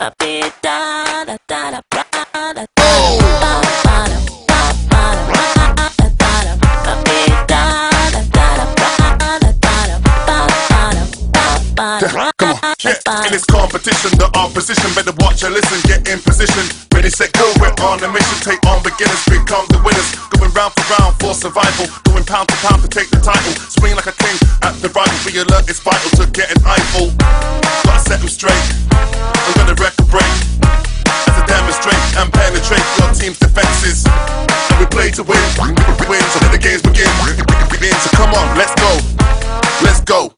Come on, yeah. In this competition, the opposition better watch and listen. Get in position, ready, set, go. We're on a mission. Take on beginners, become the winners. Going round for round for survival. Going pound for pound to take the title. Swing like a king at the rival. Be alert, it's vital to get an eyeful. Gotta set them straight. play to win. Win, so let the games begin. begin. So come on, let's go. Let's go.